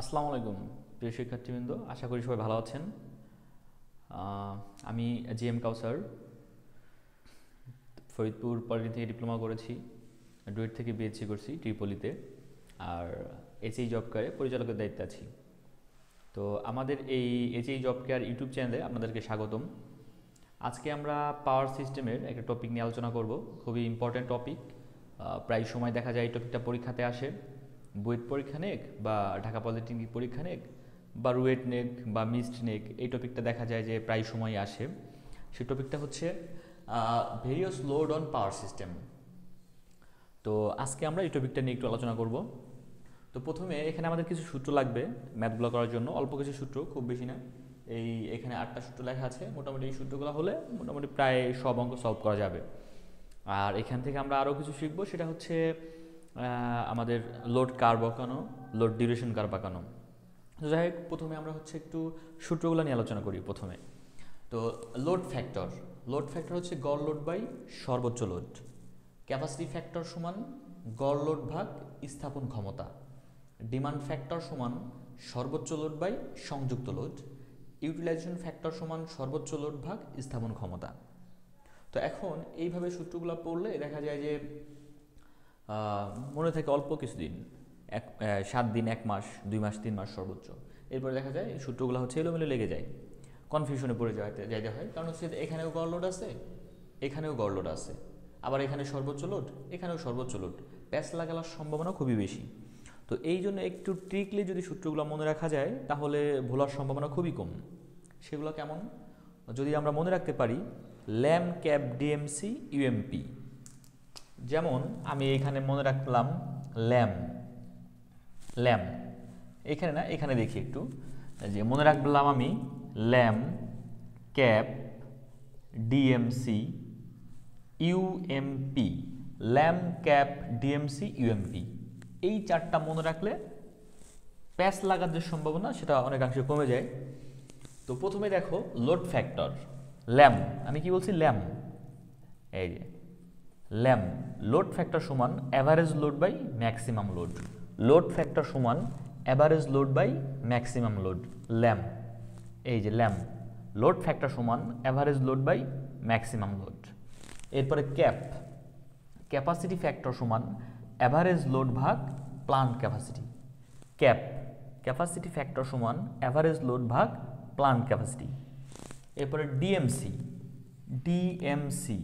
আসসালামু আলাইকুম, প্রিয় শিক্ষার্থীবৃন্দ, আশা করি সবাই ভালো আছেন। আমি জি এম কাউসার, ফরিদপুর পলিটি থেকে ডিপ্লোমা করেছি, ডুয়েট থেকে বিএসসি করছি ট্রিপলিতে আর এইচএই জব কেয়ারে পরিচালকের দায়িত্বে আছি। তো আমাদের এই এইচএই জব কেয়ার ইউটিউব চ্যানেলে আপনাদেরকে স্বাগতম। আজকে আমরা পাওয়ার সিস্টেমের একটা টপিক নিয়ে আলোচনা করব, খুবই ইম্পর্ট্যান্ট টপিক প্রায় সময় দেখা যায় এই টপিকটা পরীক্ষাতে আসে। বুয়েট পরীক্ষা নেক বা ঢাকা পলিটেকনিক পরীক্ষা নেক বা রুয়েট নেক বা মিসড নেক, এই টপিকটা দেখা যায় যে প্রায় সময় আসে। সেই টপিকটা হচ্ছে various load on power system তো আজকে আমরা এই টপিকটা নিয়ে একটু আলোচনা করব। তো প্রথমে এখানে আমাদের কিছু সূত্র লাগবে ম্যাথগুলো করার জন্য। অল্প কিছু সূত্র, খুব বেশি না। এই এখানে আটটা সূত্র লেখা আছে। মোটামুটি এই সূত্রগুলো হলে মোটামুটি প্রায় সব অঙ্ক সলভ করা যাবে। আর এখান থেকে আমরা আরও কিছু শিখব। সেটা হচ্ছে আমাদের লোড কার বাঁকানো লোড ডিউরেশন কার বাঁকানো যাই হোক, প্রথমে আমরা হচ্ছে একটু সূত্রগুলো নিয়ে আলোচনা করি প্রথমে। তো লোড ফ্যাক্টর লোড ফ্যাক্টর হচ্ছে গড় লোড বাই সর্বোচ্চ লোড ক্যাপাসিটি ফ্যাক্টর সমান গড় লোড ভাগ স্থাপন ক্ষমতা। ডিমান্ড ফ্যাক্টর সমান সর্বোচ্চ লোড বাই সংযুক্ত লোড ইউটিলাইজেশন ফ্যাক্টর সমান সর্বোচ্চ লোড ভাগ স্থাপন ক্ষমতা। তো এখন এইভাবে সূত্রগুলো পড়লে দেখা যায় যে মনে থাকে অল্প কিছুদিন, এক সাত দিন, এক মাস, দুই মাস, তিন মাস সর্বোচ্চ। এরপরে দেখা যায় সূত্রগুলো হচ্ছে এলোমেলো লেগে যায়। কনফিউশনে পড়ে যাইতে যাইতে হয়। কারণ হচ্ছে এখানেও গড় লোড আছে, এখানেও গড় লোড আছে। আবার এখানে সর্বোচ্চ লোড এখানেও সর্বোচ্চ লোড প্যাচ লাগানোর সম্ভাবনা খুবই বেশি। তো এই জন্য একটু ট্রিকলি যদি সূত্রগুলো মনে রাখা যায়, তাহলে ভোলার সম্ভাবনা খুবই কম। সেগুলো কেমন? যদি আমরা মনে রাখতে পারি ল্যাম ক্যাপ ডিএমসি ইউএমপি যেমন আমি এখানে মনে রাখলাম ল্যাম ল্যাম। এখানে না, এখানে দেখি একটু। যে মনে রাখলাম আমি LAM, CAP, DMC UMP LAM, CAP, DMC UMP এই চারটা মনে রাখলে প্যাচ লাগার যে সম্ভাবনা, সেটা অনেকাংশে কমে যায়। তো প্রথমে দেখো লোড ফ্যাক্টর, ল্যাম। আমি কি বলছি? ল্যাম। এই যে, ল্যাম। লোড ফ্যাক্টর সমান average load by maximum load load factor সমান average load by maximum load LAM এই যে ল্যাম লোড ফ্যাক্টর সমান average load by maximum load এরপরে ক্যাপ ক্যাপাসিটি ফ্যাক্টর সমান অ্যাভারেজ লোড ভাগ plant capacity CAP capacity factor সমান average load ভাগ plant capacity এরপরে ডিএমসি ডিএমসি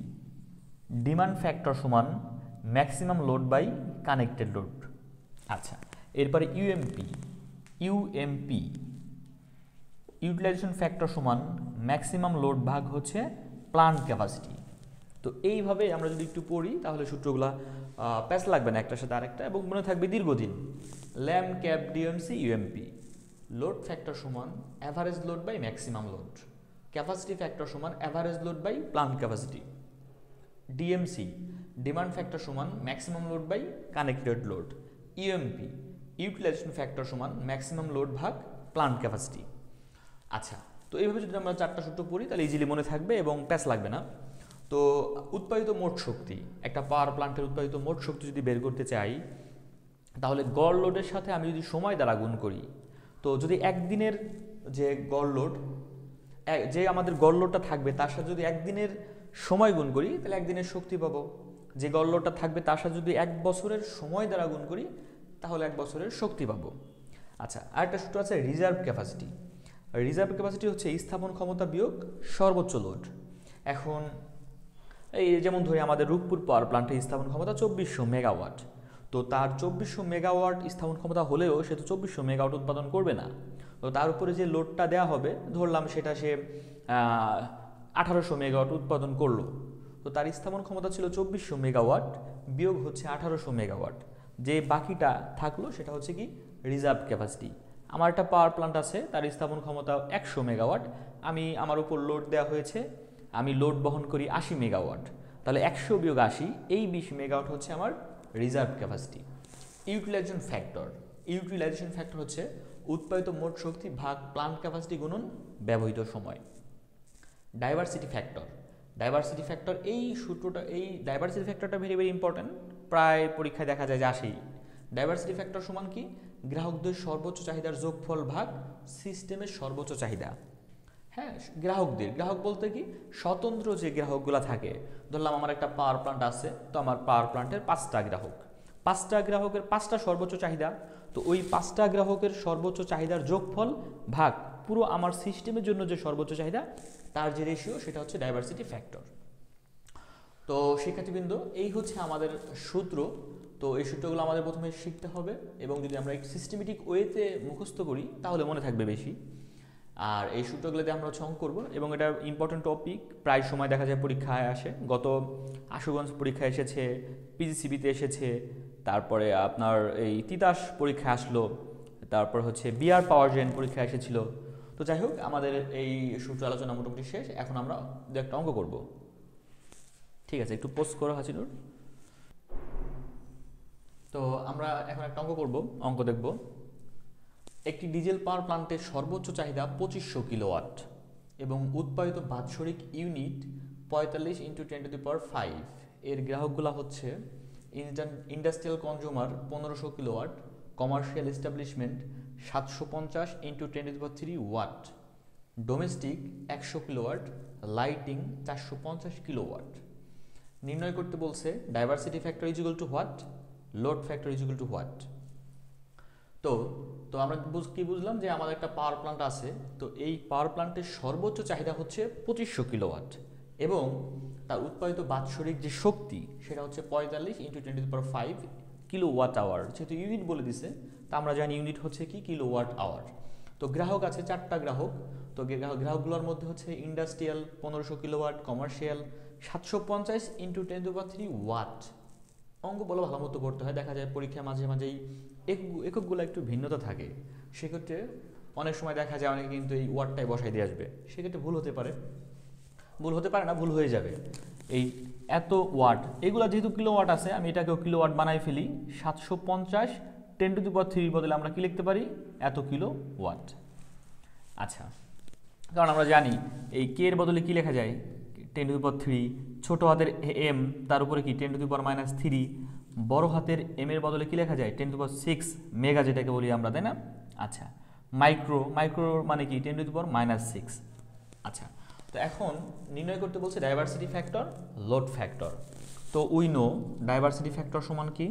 ডিমান্ড ফ্যাক্টর সমান maximum load by connected load. আচ্ছা এরপরে ইউএমপি ইউএমপি ইউটিলাইজেশন ফ্যাক্টর সমান ম্যাক্সিমাম লোড ভাগ হচ্ছে প্লান্ট ক্যাপাসিটি। তো এইভাবে আমরা যদি একটু পড়ি, তাহলে সূত্রগুলা প্যাচ লাগবে না একটার সাথে আরেকটা এবং মনে থাকবে দীর্ঘদিন। LAM CAP DMC UMP load factor সমান average load by maximum load capacity factor সমান average load by plant capacity DMC demand factor সমান maximum load by connected load UMP utilisation factor সমান ম্যাক্সিমাম লোড ভাগ plant capacity আচ্ছা তো এইভাবে যদি আমরা চারটা সূত্র পড়ি, তাহলে ইজিলি মনে থাকবে এবং প্যাচ লাগবে না। তো উৎপাদিত মোট শক্তি, একটা পাওয়ার প্লান্টের উৎপাদিত মোট শক্তি যদি বের করতে চাই, তাহলে গড় লোডের সাথে আমি যদি সময় দ্বারা গুণ করি, তো যদি একদিনের যে গড় লোড যে আমাদের গড় লোডটা থাকবে, তার সাথে যদি একদিনের সময় গুণ করি, তাহলে একদিনের শক্তি পাবো। যে গড় লোডটা থাকবে, তার সাথে যদি এক বছরের সময় দ্বারা গুণ করি, তাহলে এক বছরের শক্তি পাবো। আচ্ছা আরেকটা সূত্র আছে রিজার্ভ ক্যাপাসিটি রিজার্ভ ক্যাপাসিটি হচ্ছে স্থাপন ক্ষমতা বিয়োগ সর্বোচ্চ লোড এখন, এই যেমন ধরি আমাদের রূপপুর পাওয়ার প্লান্টের স্থাপন ক্ষমতা চব্বিশশো মেগাওয়াট তো তার চব্বিশশো মেগাওয়াট স্থাপন ক্ষমতা হলেও সে তো চব্বিশশো মেগাওয়াট উৎপাদন করবে না। তো তার উপরে যে লোডটা দেওয়া হবে, ধরলাম সেটা সে আঠারোশো মেগাওয়াট উৎপাদন করল। তো তার স্থাপন ক্ষমতা ছিল চব্বিশশো মেগাওয়াট বিয়োগ হচ্ছে আঠারোশো মেগাওয়াট যে বাকিটা থাকল সেটা হচ্ছে কি? রিজার্ভ ক্যাপাসিটি আমার একটা পাওয়ার প্লান্ট আছে, তার স্থাপন ক্ষমতা একশো মেগাওয়াট আমি, আমার উপর লোড দেওয়া হয়েছে, আমি লোড বহন করি আশি মেগাওয়াট তাহলে একশো বিয়োগ আশি, এই বিশ মেগাওয়াট হচ্ছে আমার reserve capacity utilisation factor utilisation factor হচ্ছে উৎপাদিত মোট শক্তি ভাগ প্লান্ট ক্যাপাসিটি গুণন ব্যবহৃত সময়। ডাইভার্সিটি ফ্যাক্টর ডাইভার্সিটি ফ্যাক্টর এই সূত্রটা, এই ডাইভার্সিটি ফ্যাক্টরটা ভেরি ভেরি ইম্পর্ট্যান্ট প্রায় পরীক্ষায় দেখা যায় যে আসেই। ডাইভার্সিটি ফ্যাক্টর সমান কি? গ্রাহকদের সর্বোচ্চ চাহিদার যোগফল ভাগ সিস্টেমের সর্বোচ্চ চাহিদা। হ্যাঁ গ্রাহকদের। গ্রাহক বলতে কি? স্বতন্ত্র যে গ্রাহকগুলো থাকে। ধরলাম আমার একটা পাওয়ার প্লান্ট আছে, তো আমার পাওয়ার প্লান্টের পাঁচটা গ্রাহক। পাঁচটা গ্রাহকের পাঁচটা সর্বোচ্চ চাহিদা। তো ওই পাঁচটা গ্রাহকের সর্বোচ্চ চাহিদার যোগফল ভাগ পুরো আমার সিস্টেমের জন্য যে সর্বোচ্চ চাহিদা, তার যে রেশিও সেটা হচ্ছে ডাইভার্সিটি ফ্যাক্টর তো শিক্ষার্থীবৃন্দ, এই হচ্ছে আমাদের সূত্র। তো এই সূত্রগুলো আমাদের প্রথমে শিখতে হবে এবং যদি আমরা একটু সিস্টেমেটিক ওয়েতে মুখস্থ করি, তাহলে মনে থাকবে বেশি। আর এই সূত্রগুলোতে আমরা অঙ্ক করব এবং এটা ইম্পর্টেন্ট টপিক প্রায় সময় দেখা যায় পরীক্ষায় আসে। গত আশুগঞ্জ পরীক্ষায় এসেছে পিজিসিবিতে এসেছে তারপরে আপনার এই তিতাস পরীক্ষা আসলো, তারপর হচ্ছে বিআর পাওয়ার জেন পরীক্ষা এসেছিল। তো যাই হোক, আমাদের এই সূত্র আলোচনা মোটামুটি শেষ, এখন আমরা দু একটা অঙ্ক করব। ঠিক আছে, একটু পোস্ট করা হাসিনুর। তো আমরা এখন একটা অঙ্ক করব, অঙ্ক দেখব। একটি ডিজেল পাওয়ার প্লান্টের সর্বোচ্চ চাহিদা পঁচিশশো কিলোওয়াট এবং উৎপাদিত বাৎসরিক ইউনিট পঁয়তাল্লিশ into ten to the power five. এর গ্রাহকগুলো হচ্ছে ইন্ডাস্ট্রিয়াল কনজিউমার পনেরোশো কিলোওয়াট, কমার্শিয়াল এস্টাবলিশমেন্ট সাতশো পঞ্চাশ into ten three watt domestic একশো কিলোওয়াট লাইটিং চারশো পঞ্চাশ কিলোওয়াট। নির্ণয় করতে বলছে diversity factor is to what load factor is to what তো তো আমরা কি বুঝলাম যে আমাদের একটা পাওয়ার প্লান্ট আছে, তো এই পাওয়ার প্লান্টের সর্বোচ্চ চাহিদা হচ্ছে পঁচিশশো কিলোওয়াট এবং তার উৎপাদিত বাৎসরিক যে শক্তি, সেটা হচ্ছে পঁয়তাল্লিশ into twenty power five kilo watt hour যেহেতু ইউনিট বলে দিছে, তা আমরা জানি ইউনিট হচ্ছে কি কিলো ওয়াট আওয়ার তো গ্রাহক আছে চারটা গ্রাহক, তো গ্রাহক গ্রাহকগুলোর মধ্যে হচ্ছে ইন্ডাস্ট্রিয়াল পনেরোশো কিলোওয়াট কমার্শিয়াল সাতশো পঞ্চাশ into ten to three watt অঙ্ক বলে ভালো মতো করতে হয়, দেখা যায় পরীক্ষা মাঝে মাঝেই একক- এককগুলো একটু ভিন্নতা থাকে। সেক্ষেত্রে অনেক সময় দেখা যায় অনেকে কিন্তু এই ওয়ার্ডটাই বসাই দিয়ে আসবে। সেক্ষেত্রে ভুল হতে পারে। ভুল হতে পারে না, ভুল হয়ে যাবে। এই এত ওয়াট, এগুলো যেহেতু কিলো ওয়াট আছে, আমি এটাকেও কিলো ওয়াট বানাই ফেলি। সাতশো পঞ্চাশ টেন টু দি পাওয়ার থ্রির বদলে আমরা কি লিখতে পারি? এত কিলো ওয়াট আচ্ছা কারণ আমরা জানি, এই কে এর বদলে কি লেখা যায়? Ten to the power three, ছোটো হাতের এম, তার উপরে কি? Ten to the power minus three, বড় হাতের এম এর বদলে কি লেখা যায়? Ten to power six, mega যেটাকে বলি আমরা, তাই না? আচ্ছা মাইক্রো মাইক্রো মানে কি? Ten to the power minus six. আচ্ছা তো এখন নির্ণয় করতে বলছে ডাইভার্সিটি ফ্যাক্টর লোড ফ্যাক্টর তো উই নো ডাইভার্সিটি ফ্যাক্টর সমান কি?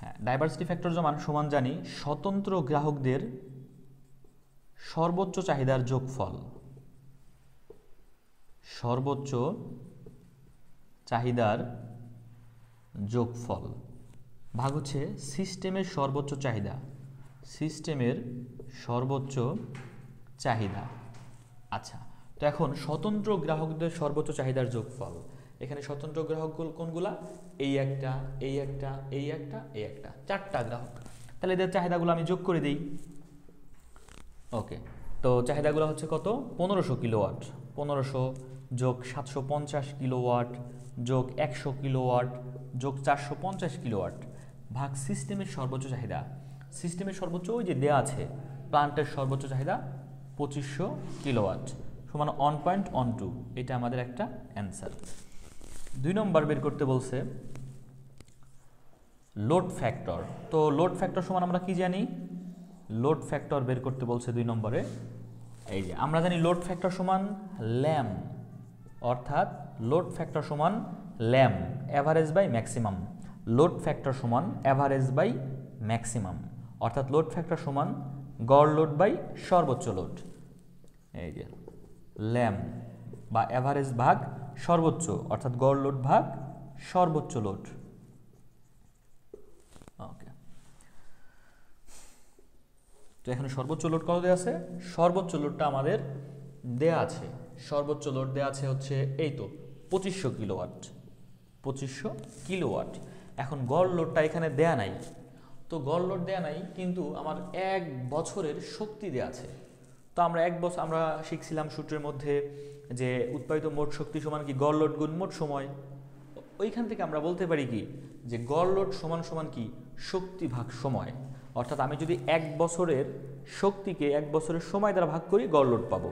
হ্যাঁ ডাইভার্সিটি ফ্যাক্টর সমান সমান জানি, স্বতন্ত্র গ্রাহকদের সর্বোচ্চ চাহিদার যোগফল। সর্বোচ্চ চাহিদার যোগফল। ভাগ হচ্ছে সিস্টেমের সর্বোচ্চ চাহিদা। সিস্টেমের সর্বোচ্চ চাহিদা। আচ্ছা তো এখন স্বতন্ত্র গ্রাহকদের সর্বোচ্চ চাহিদার যোগফল। এখানে স্বতন্ত্র গ্রাহক কোনগুলা? এই একটা এই একটা এই একটা এই একটা। চারটা গ্রাহক। তাহলে এদের চাহিদাগুলো আমি যোগ করে দিই। ওকে, তো চাহিদাগুলো হচ্ছে কত? পনেরোশো কিলোওয়াট। পনেরোশো যোগ সাতশো পঞ্চাশ কিলোওয়াট যোগ একশো কিলোওয়াট যোগ চারশো পঞ্চাশ কিলোওয়াট। ভাগ সিস্টেমের সর্বোচ্চ চাহিদা। সিস্টেমের সর্বোচ্চ ওই যে দেয়া আছে প্লান্টের সর্বোচ্চ চাহিদা পঁচিশশো কিলোওয়াট সমান ওয়ান পয়েন্ট ওয়ান টু এটা আমাদের একটা অ্যান্সার দুই নম্বর বের করতে বলছে লোড ফ্যাক্টর তো লোড ফ্যাক্টর সমান আমরা কি জানি? লোড ফ্যাক্টর বের করতে বলছে দুই নম্বরে। এই যে, আমরা জানি লোড ফ্যাক্টর সমান ল্যাম অর্থাৎ লোড ফ্যাক্টর সমান LAM average by maximum load factor সমান অ্যাভারেজ বাই ম্যাক্সিমাম অর্থাৎ লোড ফ্যাক্টর সমান গড় লোড বাই সর্বোচ্চ লোড এই যে ল্যাম বা অ্যাভারেজ ভাগ সর্বোচ্চ, অর্থাৎ গড় লোড ভাগ সর্বোচ্চ লোড ওকে তো এখানে সর্বোচ্চ লোড কত দেওয়া আছে? সর্বোচ্চ লোডটা আমাদের দেয়া আছে। সর্বোচ্চ লোড দেয়া আছে হচ্ছে, এই তো, পঁচিশশো কিলোওয়াট পঁচিশশো কিলোওয়াট এখন গড় লোডটা এখানে দেয়া নাই। তো গড় লোড দেয়া নাই, কিন্তু আমার এক বছরের শক্তি দেয়া আছে। তো আমরা এক বছর আমরা শিখছিলাম সূত্রের মধ্যে যে উৎপাদিত মোট শক্তি সমান কি গড় লোড গুণ মোট সময়? ওইখান থেকে আমরা বলতে পারি কি যে গড় লোড সমান সমান কি শক্তি ভাগ সময়। অর্থাৎ আমি যদি এক বছরের শক্তিকে এক বছরের সময় দ্বারা ভাগ করি, গড় লোড পাবো।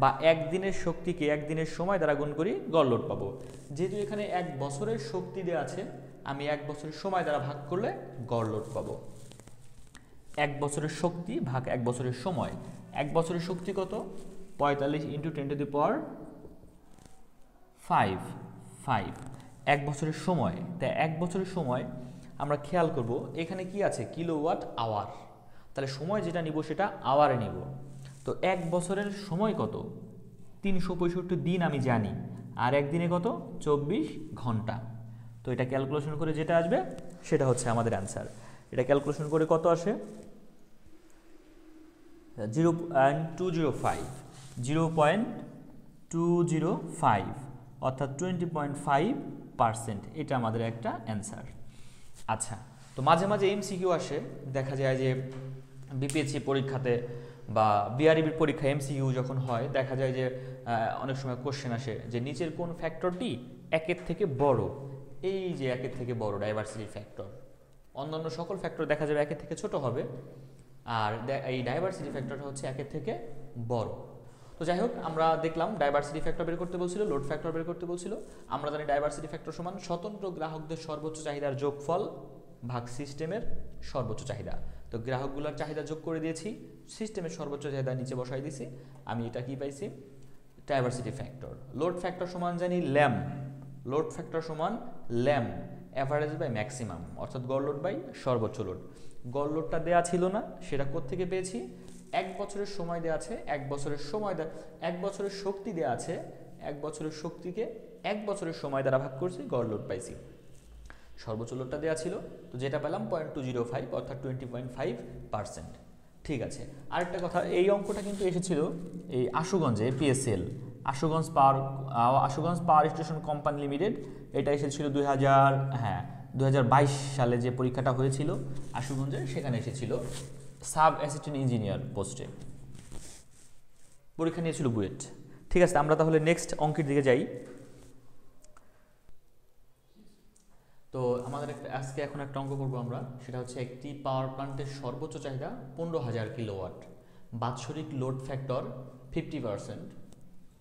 বা একদিনের শক্তিকে একদিনের সময় দ্বারা গুণ করি, গড় লোড পাবো। যেহেতু এখানে এক বছরের শক্তি দেওয়া আছে আমি এক বছরের সময় দ্বারা ভাগ করলে গড় লোড পাবো। এক বছরের শক্তি ভাগ এক বছরের সময়। এক বছরের শক্তি কত? পঁয়তাল্লিশ into ten to the power five five এক বছরের সময়। তাই এক বছরের সময় আমরা খেয়াল করব, এখানে কি আছে? কিলোওয়াট আওয়ার তাহলে সময় যেটা নিব সেটা আওয়ারে নিব। তো এক বছরের সময় কত? তিনশো পঁয়ষট্টি দিন আমি জানি। আর একদিনে কত? চব্বিশ ঘণ্টা। তো এটা ক্যালকুলেশন করে যেটা আসবে, সেটা হচ্ছে আমাদের অ্যান্সার এটা ক্যালকুলেশন করে কত আসে? Zero point two zero five zero point two zero five অর্থাৎ টোয়েন্টি পয়েন্ট ফাইভ পার্সেন্ট এটা আমাদের একটা অ্যান্সার আচ্ছা তো মাঝে মাঝে এমসিকিউ আসে, দেখা যায় যে বিপিএসসি পরীক্ষাতে বা বিআরবির পরীক্ষা এমসিকিউ যখন হয়, দেখা যায় যে অনেক সময় কোশ্চেন আসে যে, নিচের কোন ফ্যাক্টরটি একের থেকে বড়? এই যে একের থেকে বড় ডাইভার্সিটি ফ্যাক্টর অন্যান্য সকল ফ্যাক্টর দেখা যাবে একের থেকে ছোট হবে, আর এই ডাইভার্সিটি ফ্যাক্টরটা হচ্ছে একের থেকে বড়। তো যাই হোক, আমরা দেখলাম ডাইভার্সিটি ফ্যাক্টর বের করতে বলছিল লোড ফ্যাক্টর বের করতে বলছিল। আমরা জানি ডাইভার্সিটি ফ্যাক্টর সমান স্বতন্ত্র গ্রাহকদের সর্বোচ্চ চাহিদার যোগফল ভাগ সিস্টেমের সর্বোচ্চ চাহিদা। তো গ্রাহকগুলোর চাহিদা যোগ করে দিয়েছি সিস্টেমের সর্বোচ্চ চাহিদা নিচে বসাই দিয়েছি আমি এটা কি পাইছি? ডাইভার্সিটি ফ্যাক্টর লোড ফ্যাক্টর সমান জানি ল্যাম লোড ফ্যাক্টর সমান ল্যাম অ্যাভারেজ বাই ম্যাক্সিমাম অর্থাৎ গড় লোড বাই সর্বোচ্চ লোড গড় লোডটা দেওয়া ছিল না, সেটা কোত্থেকে পেয়েছি? এক বছরের সময় দেওয়া আছে, এক বছরের সময় এক বছরের শক্তি দেওয়া আছে, এক বছরের শক্তিকে এক বছরের সময় দ্বারা ভাগ করছি, গড় লোড পাইছি সর্বোচ্চ লোডটা দেওয়া ছিল, তো যেটা পেলাম পয়েন্ট টু জিরো ফাইভ অর্থাৎ টোয়েন্টি পয়েন্ট ফাইভ পার্সেন্ট ঠিক আছে। আরেকটা কথা, এই অঙ্কটা কিন্তু এসেছিল এই আশুগঞ্জে PSL Ashuganj power Ashuganj power station company limited. এটা এসেছিল দুই হাজার হ্যাঁ দু হাজার বাইশ সালে যে পরীক্ষাটা হয়েছিল আশুগঞ্জে, সেখানে এসেছিল সাব অ্যাসিস্ট্যান্ট ইঞ্জিনিয়ার পোস্টে। পরীক্ষা নিয়েছিল বুয়েট। ঠিক আছে, আমরা তাহলে নেক্সট অঙ্কের দিকে যাই তো আমাদের একটা আজকে এখন একটা অঙ্ক করব আমরা। সেটা হচ্ছে একটি পাওয়ার প্লান্টের সর্বোচ্চ চাহিদা পনেরো হাজার কিলোওয়াট বাৎসরিক load factor fifty percent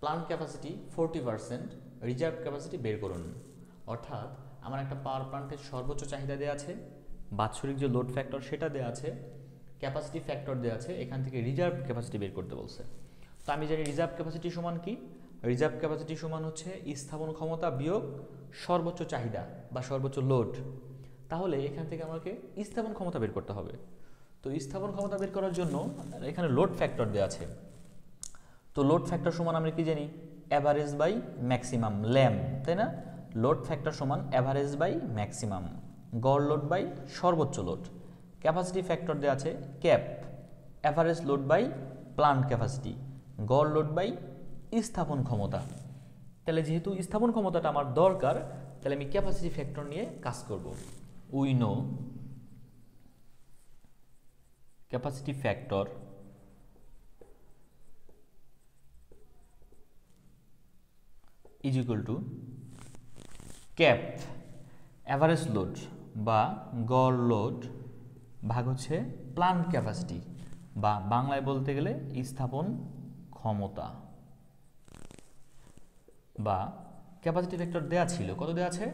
plant capacity forty percent reserve capacity বের করুন। অর্থাৎ আমার একটা পাওয়ার প্লান্টের সর্বোচ্চ চাহিদা দেওয়া আছে, বাৎসরিক যে লোড ফ্যাক্টর সেটা দেওয়া আছে ক্যাপাসিটি ফ্যাক্টর দেওয়া আছে, এখান থেকে রিজার্ভ ক্যাপাসিটি বের করতে বলছে। তো আমি জানি রিজার্ভ ক্যাপাসিটি সমান কি? রিজার্ভ ক্যাপাসিটি সমান হচ্ছে স্থাপন ক্ষমতা বিয়োগ সর্বোচ্চ চাহিদা বা সর্বোচ্চ লোড তাহলে এখান থেকে আমাকে স্থাপন ক্ষমতা বের করতে হবে। তো স্থাপন ক্ষমতা বের করার জন্য এখানে লোড ফ্যাক্টর দেওয়া আছে। তো লোড ফ্যাক্টর সমান আমরা কি জানি? অ্যাভারেজ বাই ম্যাক্সিমাম ল্যাম তাই না? লোড ফ্যাক্টর সমান অ্যাভারেজ বাই ম্যাক্সিমাম গড় লোড বাই সর্বোচ্চ লোড ক্যাপাসিটি ফ্যাক্টর দেওয়া আছে cap average load by plant capacity গড় লোড বাই স্থাপন ক্ষমতা। তাহলে যেহেতু স্থাপন ক্ষমতাটা আমার দরকার, তাহলে আমি ক্যাপাসিটি ফ্যাক্টর নিয়ে কাজ করব। We know capacity factor is equal to cap average load বা গড় লোড ভাগ হচ্ছে প্লান্ট ক্যাপাসিটি বা বাংলায় বলতে গেলে স্থাপন ক্ষমতা বা ক্যাপাসিটি ফ্যাক্টর দেওয়া ছিল। কত দেওয়া আছে?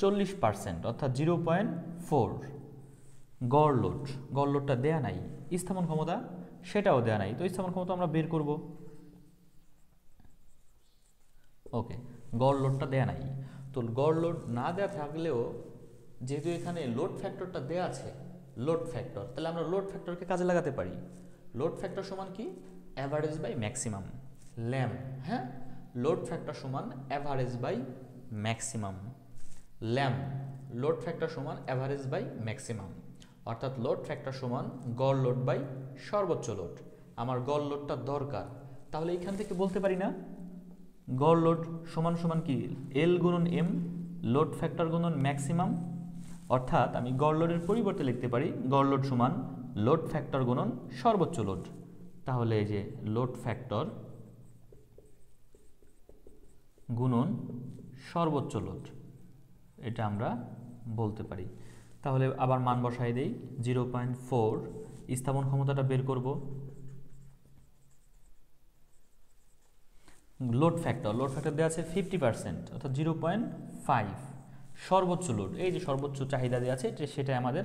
চল্লিশ পার্সেন্ট অর্থাৎ জিরো পয়েন্ট ফোর গড় লোড। গড় লোডটা দেয়া নাই। স্থাপন ক্ষমতা সেটাও দেয়া নাই। তো স্থাপন ক্ষমতা আমরা বের করব। ওকে, গড় লোডটা দেয়া নাই। তো গড় লোড না দেওয়া থাকলেও যেহেতু এখানে লোড ফ্যাক্টরটা দেয়া আছে, লোড ফ্যাক্টর, তাহলে আমরা লোড ফ্যাক্টরকে কাজে লাগাতে পারি। লোড ফ্যাক্টর সমান কি? অ্যাভারেজ বাই ম্যাক্সিমাম ল্যাম হ্যাঁ? লোড ফ্যাক্টর সমান অ্যাভারেজ বাই ম্যাক্সিমাম ল্যাম লোড ফ্যাক্টর সমান অ্যাভারেজ বাই ম্যাক্সিমাম অর্থাৎ লোড ফ্যাক্টর সমান গড় লোড বাই সর্বোচ্চ লোড আমার গড় লোডটা দরকার। তাহলে এখান থেকে বলতে পারি না? গড় লোড সমান সমান কি? এল গুণন এম লোড ফ্যাক্টর গুণন ম্যাক্সিমাম অর্থাৎ আমি গড় লোডের পরিবর্তে লিখতে পারি গড় লোড সমান লোড ফ্যাক্টর গুণন সর্বোচ্চ লোড তাহলে এই যে লোড ফ্যাক্টর গুণন সর্বোচ্চ লোড এটা আমরা বলতে পারি। তাহলে আবার মান বসাই দেই, জিরো পয়েন্ট ফোর। স্থাপন ক্ষমতাটা বের করব। লোড ফ্যাক্টর লোড ফ্যাক্টর দেওয়া আছে ফিফটি পার্সেন্ট, অর্থাৎ জিরো পয়েন্ট ফাইভ। সর্বোচ্চ লোড, এই যে সর্বোচ্চ চাহিদা দেওয়া আছে সেটা আমাদের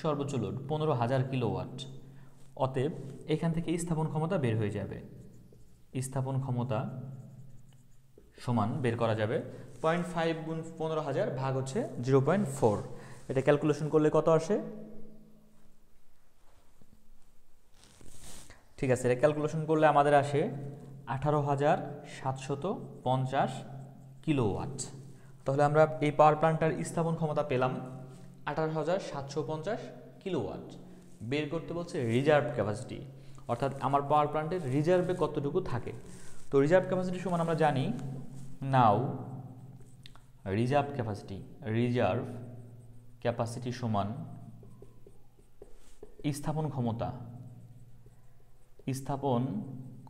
সর্বোচ্চ লোড, পনেরো হাজার কিলোওয়াট। অতএব এখান থেকে স্থাপন ক্ষমতা বের হয়ে যাবে। স্থাপন ক্ষমতা সমান বের করা যাবে। পয়েন্ট ফাইভ গুণ পনেরো হাজার ভাগ হচ্ছে জিরো পয়েন্ট ফোর। এটা ক্যালকুলেশন করলে কত আসে? ঠিক আছে, এটা ক্যালকুলেশন করলে আমাদের আসে আঠারো হাজার সাতশত পঞ্চাশ কিলোওয়াট। তাহলে আমরা এই পাওয়ার প্ল্যান্টটার স্থাপন ক্ষমতা পেলাম আঠারো হাজার সাতশো পঞ্চাশ কিলোওয়াট। বের করতে বলছে রিজার্ভ ক্যাপাসিটি অর্থাৎ আমার পাওয়ার প্ল্যান্টের রিজার্ভে কতটুকু থাকে? তো রিজার্ভ ক্যাপাসিটি সমান আমরা জানি now reserve capacity reserve capacity সমান স্থাপন ক্ষমতা। স্থাপন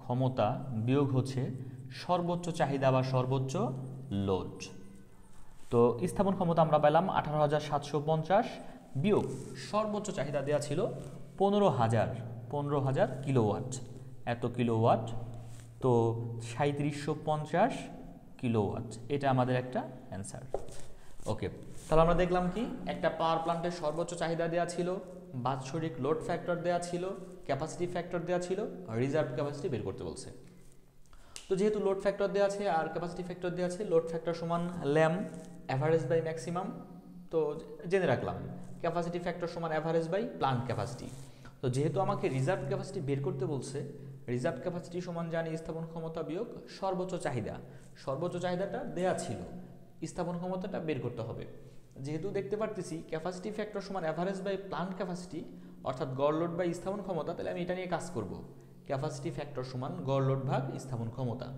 ক্ষমতা বিয়োগ হচ্ছে সর্বোচ্চ চাহিদা বা সর্বোচ্চ লোড তো স্থাপন ক্ষমতা আমরা পেলাম আঠারো হাজার সাতশো পঞ্চাশ বিয়োগ সর্বোচ্চ চাহিদা দেওয়া ছিল পনেরো হাজার পনেরো হাজার কিলোওয়াট। এত কিলোওয়াট? তো সাঁত্রিশশো পঞ্চাশ কিলোওয়াট এটা আমাদের একটা অ্যান্সার। ওকে, তাহলে আমরা দেখলাম কি? একটা পাওয়ার প্লান্টের সর্বোচ্চ চাহিদা দেওয়া ছিল, বাৎসরিক লোড ফ্যাক্টর দেওয়া ছিল, ক্যাপাসিটি ফ্যাক্টর দেওয়া ছিল রিজার্ভ ক্যাপাসিটি বের করতে বলছে। তো যেহেতু লোড ফ্যাক্টর দেওয়া আছে আর ক্যাপাসিটি ফ্যাক্টর দেওয়া আছে, লোড ফ্যাক্টর সমান ল্যাম অ্যাভারেজ বাই ম্যাক্সিমাম তো জেনে রাখলাম, ক্যাপাসিটি ফ্যাক্টর সমান অ্যাভারেজ বাই প্লান্ট ক্যাপাসিটি তো যেহেতু আমাকে রিজার্ভ ক্যাপাসিটি বের করতে বলছে রিজার্ভ ক্যাপাসিটি সমান জানি স্থাপন ক্ষমতা বিয়োগ সর্বোচ্চ চাহিদা। সর্বোচ্চ চাহিদাটা দেয়া ছিল, স্থাপন ক্ষমতাটা বের করতে হবে। যেহেতু দেখতে পারতেছি ক্যাপাসিটি ফ্যাক্টর সমান অ্যাভারেজ বাই প্লান্ট ক্যাপাসিটি অর্থাৎ গড় লোড বাই স্থাপন ক্ষমতা, তাহলে আমি এটা নিয়ে কাজ করব। ক্যাপাসিটি ফ্যাক্টর সমান গড় লোড ভাগ স্থাপন ক্ষমতা।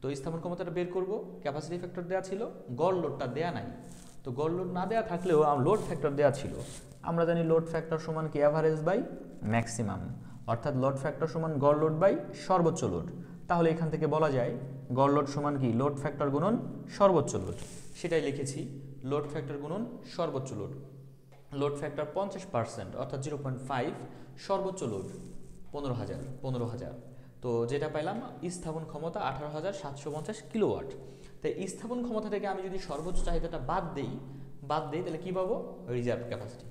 তো স্থাপন ক্ষমতাটা বের করব ক্যাপাসিটি ফ্যাক্টর দেওয়া ছিল, গড় লোডটা দেয়া নাই। তো গড় লোড না দেওয়া থাকলেও লোড ফ্যাক্টর দেওয়া ছিল। আমরা জানি লোড ফ্যাক্টর সমান কি অ্যাভারেজ বাই ম্যাক্সিমাম। অর্থাৎ লোড ফ্যাক্টর সমান গড় লোড বাই সর্বোচ্চ লোড তাহলে এখান থেকে বলা যায় গড় লোড সমান কি? লোড ফ্যাক্টর গুণন সর্বোচ্চ লোড সেটাই লিখেছি লোড ফ্যাক্টর গুণন সর্বোচ্চ লোড লোড ফ্যাক্টর পঞ্চাশ পার্সেন্ট অর্থাৎ জিরো পয়েন্ট ফাইভ সর্বোচ্চ লোড পনেরো হাজার পনেরো হাজার। তো যেটা পাইলাম, স্থাপন ক্ষমতা আঠারো হাজার সাতশো পঞ্চাশ কিলোওয়াট। তাই স্থাপন ক্ষমতা থেকে আমি যদি সর্বোচ্চ চাহিদাটা বাদ দেই, বাদ দিই, তাহলে কী পাবো? রিজার্ভ ক্যাপাসিটি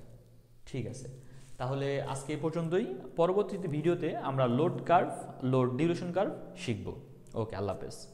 ঠিক আছে। তাহলে আজকে এ পর্যন্তই। পরবর্তীতে ভিডিওতে আমরা load curve load duration curve শিখব। ওকে আল্লাহ হাফেজ।